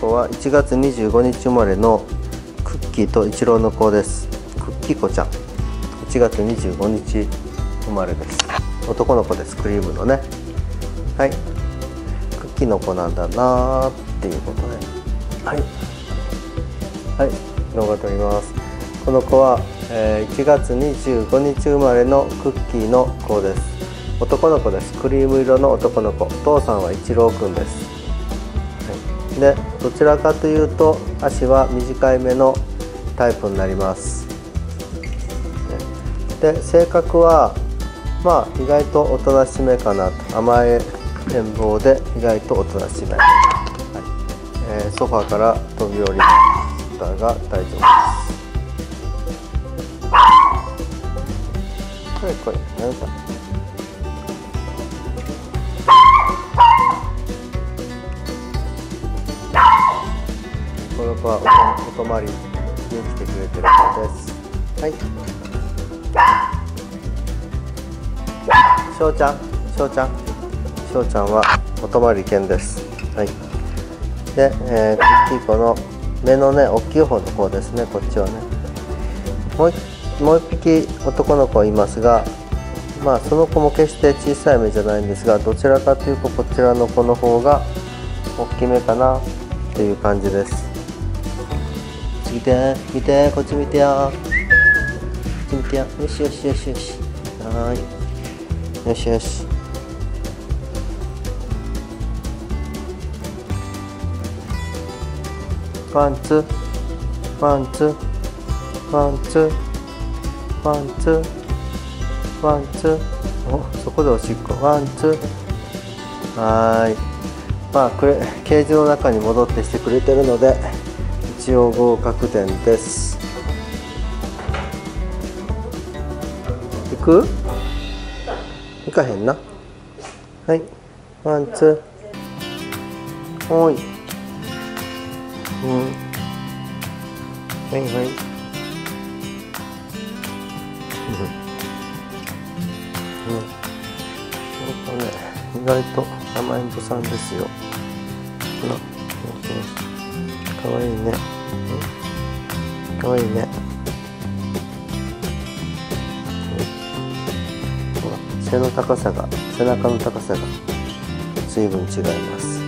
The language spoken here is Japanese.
子は1月25日生まれのクッキーとイチローの子です。クッキー子ちゃん。1月25日生まれです。男の子です。クリームのね。はい。クッキーの子なんだなーっていうことで。はい。はい。動画撮ります。この子は、えー、1月25日生まれのクッキーの子です。男の子です。クリーム色の男の子。お父さんはイチローくんです。でどちらかというと足は短いめのタイプになります。で性格はまあ意外とおとなしめかなと。甘えん坊で意外とおとなしめ、はい。えー、ソファーから飛び降りたが大丈夫です。これこれ何さこの子はお泊まりに来てくれてる子ですはいしょうちゃんしょうちゃんしょうちゃんはお泊まり犬ですはいで、えー、クッキー子の目のね大きい方の子ですねこっちはねもうもう一匹男の子いますがまあその子も決して小さい目じゃないんですがどちらかというとこちらの子の方が大きめかなっていう感じです見て見てこっち見てよ。こっち見てよ。よしよしよしよし。はい。よしよし。ワンツ。ーワンツ。ーワンツ。ーワンツ。ーワンツ。おそこでおしっこ。ワンツ。ーはい。まあこれケージの中に戻ってしてくれてるので。一応合格点です。行く？行かへんな。はい。ワンツー。ほい。うん。はいはい。うん、ね、意外と甘えん坊さんですよ。ほら、かわいいね。かわいいね。ほら、背の高さが、背中の高さが随分違います。